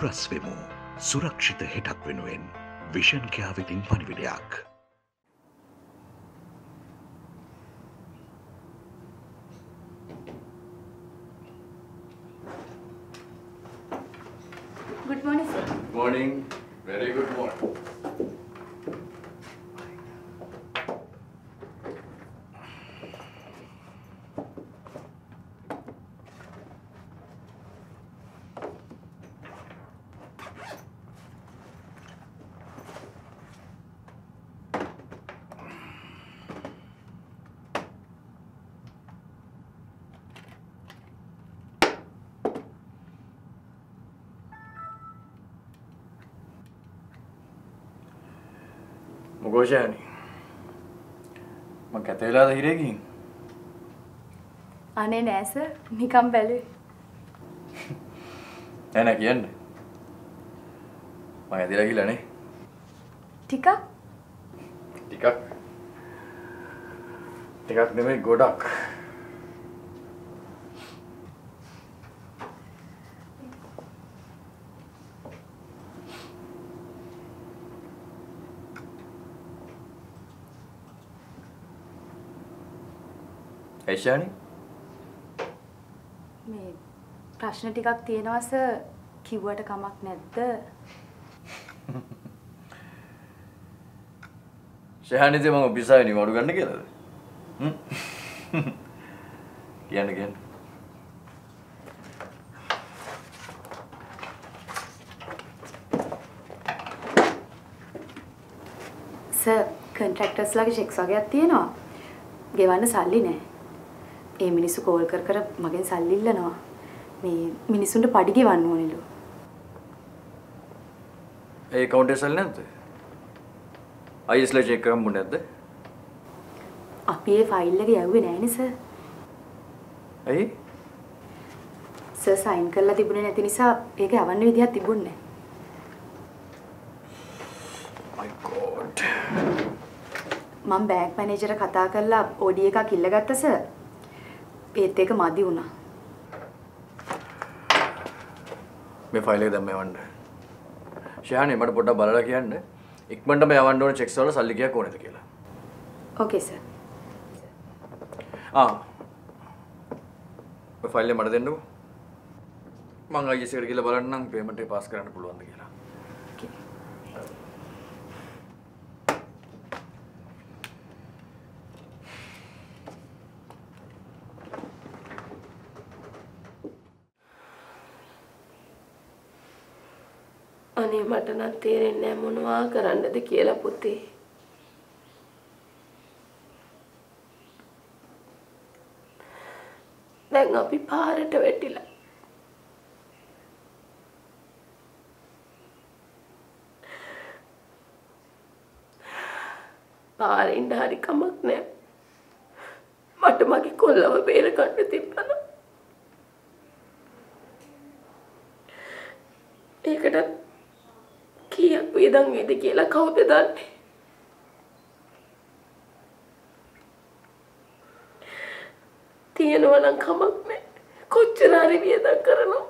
අනුරස්වෙමු සුරක්ෂිත හෙටක් වෙනුවෙන් විෂන්කයා වෙතින් පනිවිඩයක්. Good morning, sir. Morning. Very good morning. මොකෝෂයනි මං කැත වෙලාද හිරේකින් අනේ නෑ සර්. නිකම් බැලුවේ. නෑ නෑ කියන්න මං ඇදිලා ගිහලා නේ ටිකක් ටිකක් ටිකක් නෙමෙයි ගොඩක් ඇයිෂානි මේ ප්‍රශ්න ටිකක් තියෙනවා සර්. කිව්වට කමක් නැද්ද? ෂහනිද මම ඔෆිසාවේ නිවාඩු ගන්න කියලාද හ්ම්? කියන්න කියන්න සර් කන්ට්‍රැක්ටර්ස්ලාගේ චෙක්ස් වගේක් තියෙනවා. ගෙවන්න සල්ලි නෑ. ඒ මිනිස්සු කෝල් කර කර මගෙන් සල්ලි ඉල්ලනවා. මේ මිනිස්සුන්ට පඩි ගෙවන්න ඕනෙලු. ඒ කවුන්ටර් සල්ලි නැද්ද අයිස්ලා චෙක් කරමුනේ නැද්ද අපි ඒ ෆයිල් එක යව්වේ නෑනේ සර්. ඇයි සර් සයින් කරලා තිබුණේ නැති නිසා ඒක යවන්න විදිහක් තිබුණේ නෑ. මම බෑග් මැනේජර් කතා කරලා ඕඩි එකක් ඉල්ලගත්තා සර්. ඒත් ඒක මදි වුණා. මේ ෆයිල් එක දැම්ම යවන්න. ෂහානේ මට පොඩ්ඩක් බලලා කියන්න. ඉක්මනටම යවන්න ඕන චෙක්ස් වල සල්ලි කීයක් ඕනේද කියලා. Okay sir. ආ. ඔය ෆයිල් එක මට දෙන්නකෝ මං IS එකට ගිහලා බලන්නම් පේමන්ට් එක පාස් කරන්න පුළුවන්ද කියලා අනේ මට නම් තේරෙන්නේ නැහැ මොනවා කරන්නද කියලා පුතේ. දැන් අපි පාරට වැටිලා. පාරේ ඉන්න හරි කමක් නැහැ. මට මගේ කොල්ලව බේර ගන්න තිබ්බනම්. ඒකට කීයක් වේදන් වේද කියලා කවුද දන්නේ? තියෙනවා නම් කමක් නැහැ. කොච්චර හරි වියදම් කරනවා.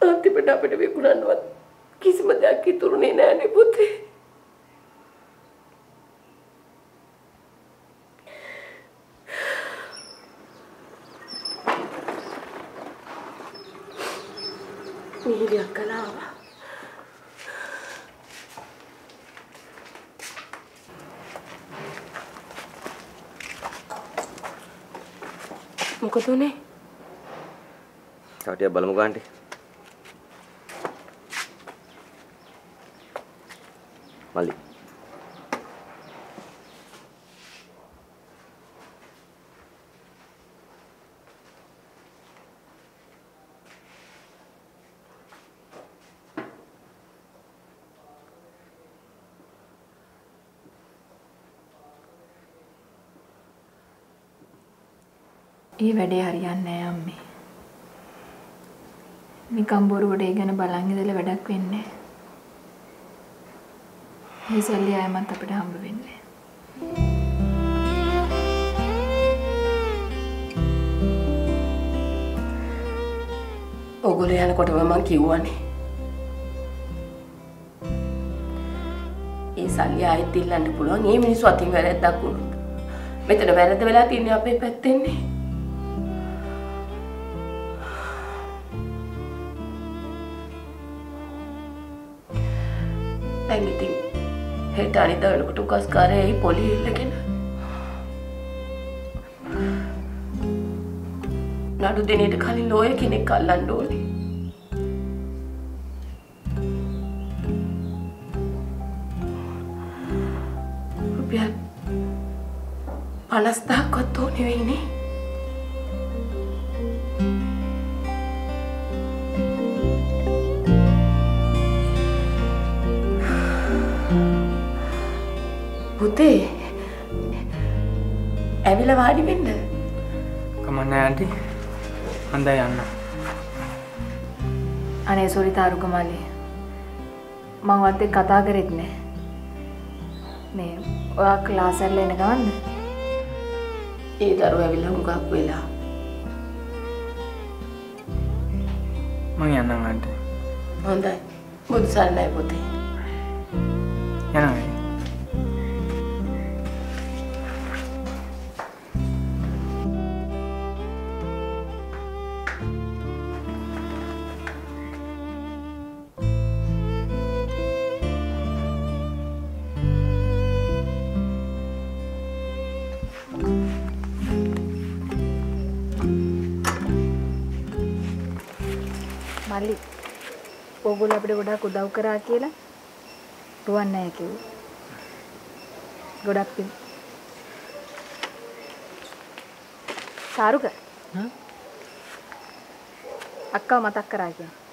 අන්තිමට අපිට විකුණන්නවත් කිසිම දෙයක් ඉතුරුනේ නෑනේ පුතේ. මොකද උනේ? තව ටිකක් බලමුකෝ ඒ වැඩේ හරියන්නේ නැහැ අම්මේ. නිකම් බොරුවට ඒ ගැන බලන් ඉඳලා වැඩක් වෙන්නේ නැහැ. මේ සල්ලි ආයමත් අපිට හම්බ වෙන්නේ. ඔගොල්ලෝ යනකොටම මං කිව්වනේ. ඒ සල්ලි ආයෙත් ඉල්ලන්න පුළුවන්. මේ මිනිස්සු අතින් වැරද්දක් වුණොත්. මෙතන වැරද්ද වෙලා තින්නේ අපේ පැත්තෙන්නේ. හෙට අනිද්දා වෙනකොට උකස්කාරය එයි පොලිය ඉල්ලගෙන නඩු දෙනට කලින් ලෝය කෙනෙක් අල්ලන්න ඕනේ. රුපියල් පනස් දහක්වත් ඕනේ වෙයිනේ. පුතේ ඇවිල්ලා වාඩි වෙන්න. කමන්න ඇන්ටි හඳ යන්න අනේ සොරි තාරුකමලි මං වත් එක්ක කතා කරෙත් නෑ මේ ඔයා ක්ලාස් එකට එන ගමන්ද ඒ දරුව ඇවිල්ලා හුඟක් වෙලා. මං යන්නම් අන්ටි හොඳයි. බුදු සරණයි පුතේ. යනවා මල්ලි ඕගොල්ලෝ අපිට ගොඩාක් උදව් කරා කියලා රුවන් නැහැ කිව්වා. ගොඩක් පින්. සාරුක. අක්කව මතක් කරා කියන්නේ.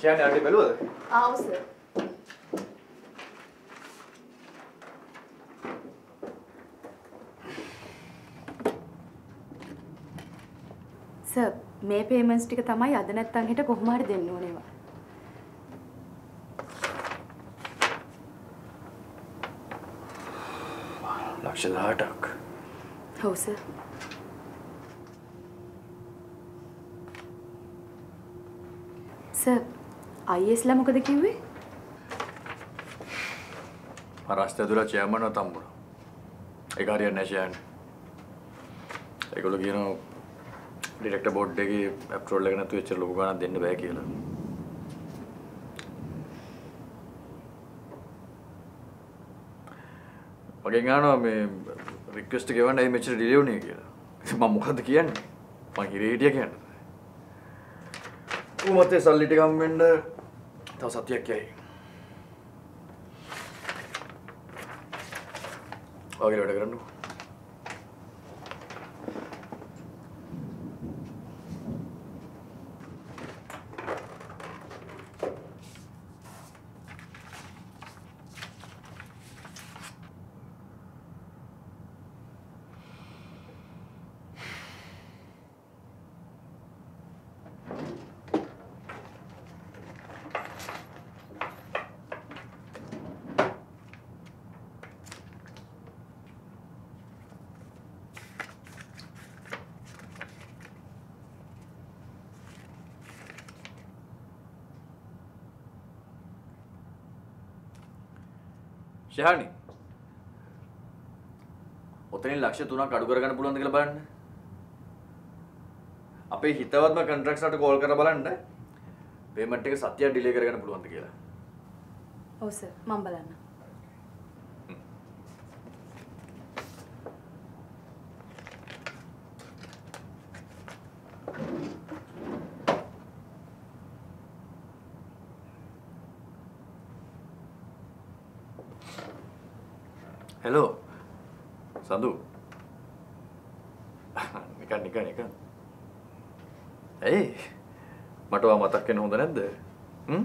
ෂයානි අරටි බැලුවද? ආව සර්. සර් මේ පේමන්ට්ස් ටික තමයි අද නැත්තම් හෙට කොහොම හරි දෙන්න ඕනේවා. ලක්ෂ 18ක්. ඔව් සර්. සර් IS ලා මොකද කිව්වේ? රස්ත ඇතුළේ චෙයාමන්ව තම්බුණා. ඒක හරියන්නේ නැහැ ෂයානි. ඒගොල්ලෝ කියනවා ඩිරෙක්ටර් බෝඩ් එකේ අප්‍රෝල් එක නැතුව එච්චර ලොකු ගණන් දෙන්න බෑ කියලා. මගෙන් අහනවා මේ රික්වෙස්ට් එක ගෙවන්න ඇයි මෙච්චර ඩිලේ වුනේ කියලා. ඉතින් මම මොකද්ද කියන්නේ? මං හිරේ හිටියා කියන්නේ. උමත් ඒ සල්ලි ටික හම්බෙන්න තව සතියක් යයි. ඔයගොල්ලෝ වැඩ කරන්නකෝ. ශහනි ඔතනින් ලක්ෂ තුනක් අඩු කරගන්න පුළුවන්ද කියලා බලන්න. අපේ හිතවත්ම කන්ට්‍රැක්ට්ස්ට කෝල් කරලා බලන්න. පේමන්ට් එක සතියක් ඩිලේ කරගන්න පුළුවන්ද කියලා. ඔව් සර් මම බලන්න. හෙලෝ සඳු නිකන් නිකන් නිකන්. ඇයි? මට ඔයා මතක් වෙන හොඳ නැද්ද? හ්ම්?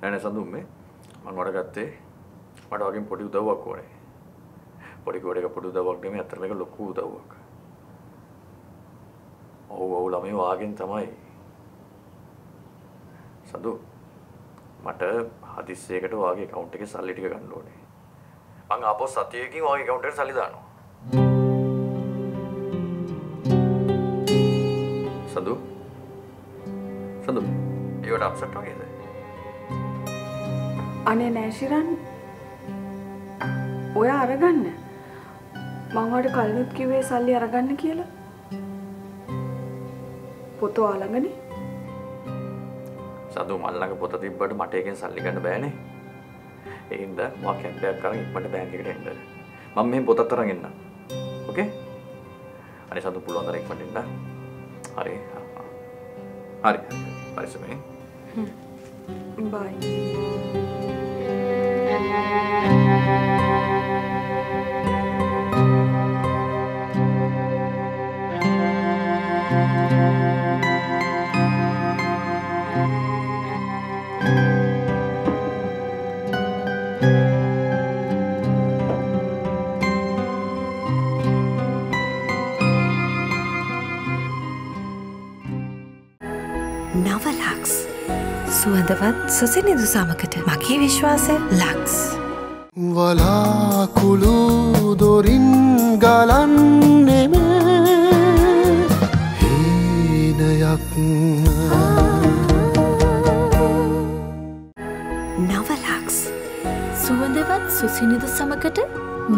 නෑ නෑ සඳු මේ. මම වඩ ගත්තේ මට වගේ පොඩි උදව්වක් ඕනේ. පොඩි කෝඩේක පොඩි උදව්වක් නෙමෙයි අතර මේක ලොකු උදව්වක්. ඔව් ඔව් ළමයි වාගෙන් තමයි. සඳු මට හදිස්සියකට වාගේ account එකේ සල්ලි ටික ගන්න ඕනේ. මං ආපහු සතියකින් වාගේ account එකට සල්ලි දානවා. සඳු සඳු ඒවට අප්සෙට් වගේද? අනේ නෑ ශිරන් ඔය අරගන්න මං ඔයාලට කලිනුත් කිව්වේ සල්ලි අරගන්න කියලා පොත ඔයාලඟනේ සඳු මල් ළඟ පොත තිබ්බට මට එකෙන් සල්ලි ගන්න බෑනේ. ඒ හින්දා මම කැබ් එකක් අරන් ඉක්මනට බැංක් එකට එන්න. මම මෙහෙම පොතත් අරන් එන්නම්. ඕකේ? අනේ සඳු පුළුවන් තරම් ඉක්මනට එන්න. හරි. හරි. පරිස්සමෙන්. බයි සුවඳවත් සුසිනිදු සමකට මගේ විශ්වාසය ලක්ස්. වලාකුළු දොරින් ගලන්නෙම හීනයක් නවලක්ස් සුවඳවත් සුසිනිදු සමකට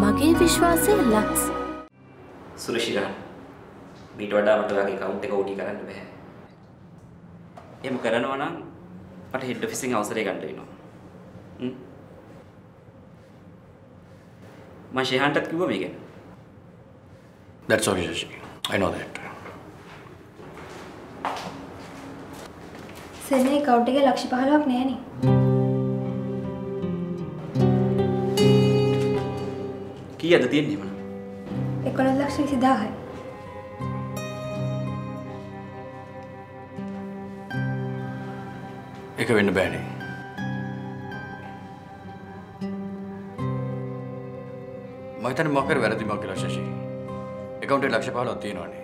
මගේ විශ්වාසය ලක්ස්. සුරශිරා මීට වඩා මට වගේ කවුන්ට් එක ඕටි කරන්න බෑ. එහෙම කරනවා නම් මට හෙඩ් ඔෆිස් එකෙන් අවසරය ගන්න වෙනවා. මම ෂෙහන්ටත් කිව්වා මේක. That's okay, Shashi. I know that. සෙනේ කවුන්ට් එකේ ලක්ෂ 15ක් නෑනේ. කීයද තියෙන්නේ මම? 11 ලක්ෂ 20000යි. ඒක වෙන්න බෑනේ. මම හිතන්නේ මොකක් කර වැරදි මොකක් කියලා ශෂි. account එකේ ලක්ෂ 15ක් තියෙනවනේ.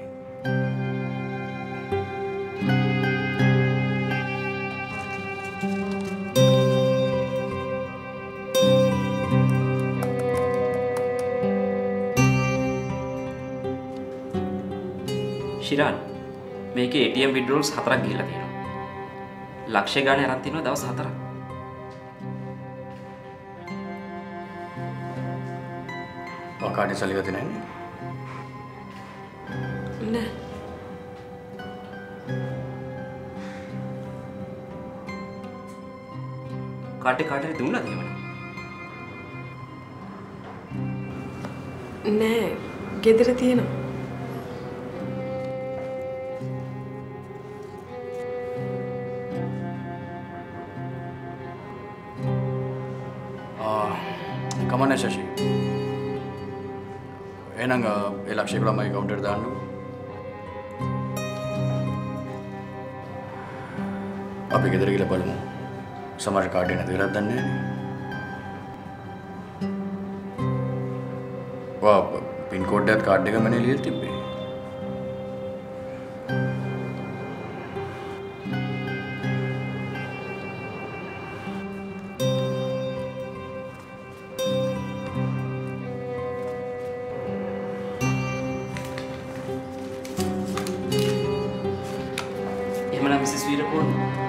ශිරාන් මේකේ ATM withdrawals හතරක් ගිහිල්ලා තියෙනවා. ලක්ෂය ගානේ අරන් තිනවා දවස් හතරක්. සල්ලි ගත්තේ නැන්නේ. නෑ කාටේ කාටේ දුන්නද එහෙම? නෑ ගෙදර තියෙනවා කමන්නේ ශෂි. එහෙනම් අ, ඒ ලක්ෂය කියලා මගේ account එකට දාන්නකෝ. අපි ගෙදර ගිහලා බලමු. සමහර කාඩ් එක නැති වෙලාද දන්නේ නැහැ. වා පින් කෝඩ් එකත් කාඩ් එකම නේ ලියලා තිබ්බේ.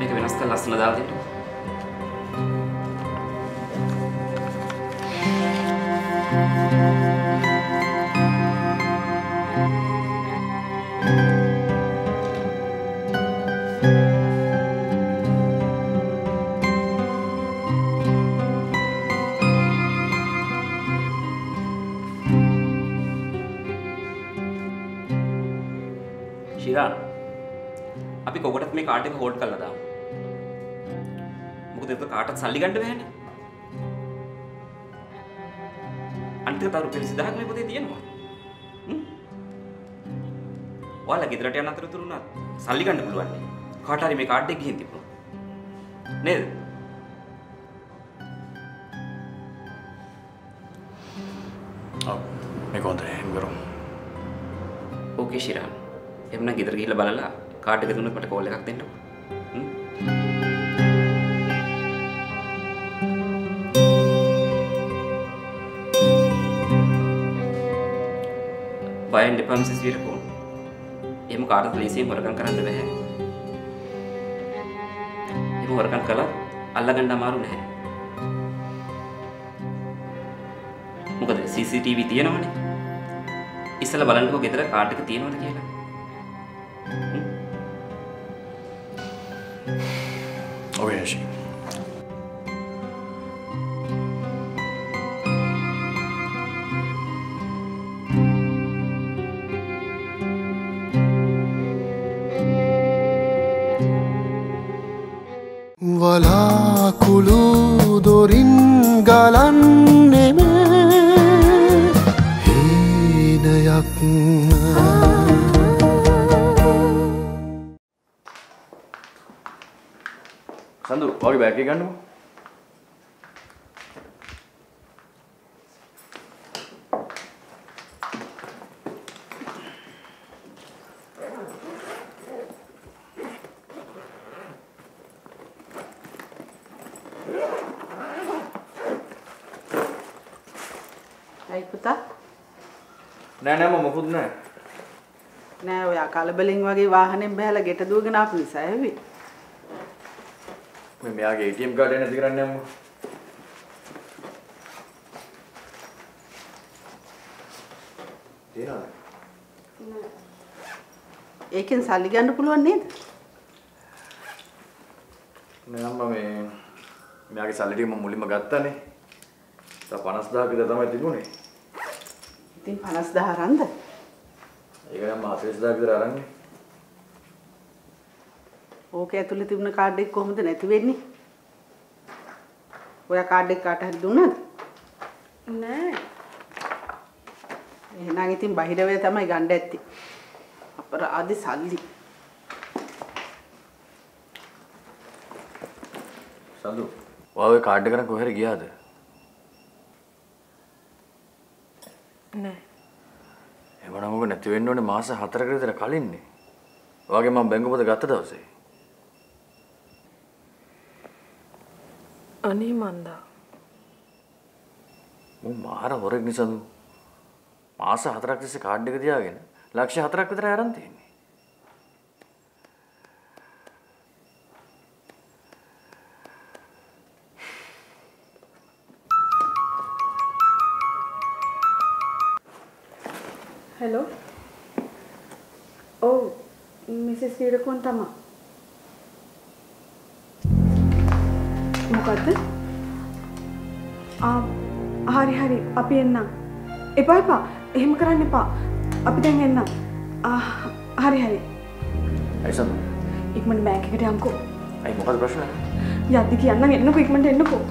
මේක වෙනස් කරලා ලස්සන දාලා දෙන්න. ශිරාන් අපි කොකටත් මේ කාඩ් එක හෝල්ඩ් කරලා දාමු. මොකද ඒක කාටත් සල්ලි ගන්න බෑනේ. අන්තිම තව රුපියල් 20000ක් මේ පොතේ තියෙනවා. හ්ම්. ඔයාලා ගෙදරට යන අතරතුර උනත් සල්ලි ගන්න පුළුවන් නේ. කාට හරි මේ කාඩ් එක ගිහින් තිබුණා. නේද? ඔව් හොඳයි එහෙම කරමු. ඕකේ ශිරාන්. එහෙනම් ගෙදර ගිහිල්ලා බලලා කාඩ් එක දුන්නොත් මට කෝල් එකක් දෙන්නකෝ. බයෙන් එපා මිසස් වීරකෝ. එහෙම කාටවත් ලේසියෙන් හොරකම් කරන්න බෑ. එහෙම හොරකම් කළා අල්ලගන්න අමාරු නැහැ. මොකද CCTV තියෙනවනේ. ඉස්සලා බලන්නකෝ ගෙදර කාඩ් එක තියෙනවද කියලා. බෑග් එක ගන්නකෝ ඇයි පුතා? නෑ නෑ මම මොකුත් නෑ. නෑ ඔයා කලබලෙන් වගේ වාහනෙන් බහැලා ගෙට දුවගෙන ආපු නිසා ඇවි මේ මෙයාගේ ATM කාඩ් එක නැති කරන්න යමු තියනවද ඒකෙන් සල්ලි ගන්න පුළුවන් නේද? නෑ අම්මා මේ මෙයාගේ සල්ලි ටික මම මුලින්ම ගත්තානේ. තව 50000ක් විතර තමයි තිබුණේ. ඉතින් 50000 රන්ද ඒක නම් 40000ක් විතර අරන්නේ. ඕක ඇතුලේ තිබුණ කාඩ් එක කොහොමද නැති වෙන්නේ ඔයා කාඩ් එක කාට හරි දුන්නද නෑ. එහෙනම් ඉතින් බහිරවේ තමයි ගන්න ඇත්තේ. අපරාධි සල්ලි. සඳු ඔයා ඔය කාඩ් එක කරන් කොහෙද ගියාද? නෑ. එවනම් ඔක නැති වෙන්න ඕනේ මාස 4කට විතර කලින්නේ. ඔයාගේ මම බැංකුව පොත ගත්ත දවසේ. අනේ මන්දා මම මාර හොරෙක් නිසාද? මාස 4ක් තිස්සේ කාඩ් එක තියාගෙන ලක්ෂ 4ක් විතර අරන් තියෙන්නේ. හලෝ ඔව් මිසස් වීරකෝන් තමා මොකද්ද? ආ හරි හරි. අපි එන්නම්. එපා එපා. එහෙම කරන්න එපා. අපි දැන් එන්නම්. ආ හරි හරි. ඇයි සඳු? ඉක්මනට බෑන්ක් එකට යම්කෝ. ඇයි මොකද ප්‍රශ්නේ? යද්දි කියන්නම්. එන්නකෝ ඉක්මනට එන්නකෝ